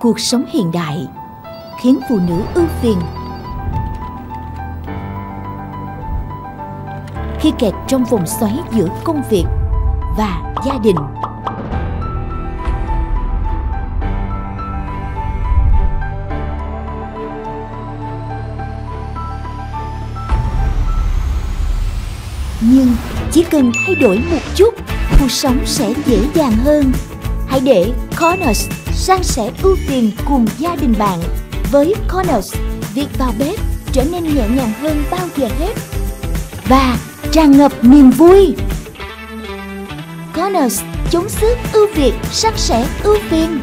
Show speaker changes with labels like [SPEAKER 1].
[SPEAKER 1] cuộc sống hiện đại, khiến phụ nữ ưu phiền. Khi kẹt trong vòng xoáy giữa công việc và gia đình. Nhưng chỉ cần thay đổi một chút, cuộc sống sẽ dễ dàng hơn hãy để Corners san sẻ ưu tiên cùng gia đình bạn. Với Corners việc vào bếp trở nên nhẹ nhàng hơn bao giờ hết. Và tràn ngập niềm vui. Corners chống sức ưu việt, san sẻ ưu phiền.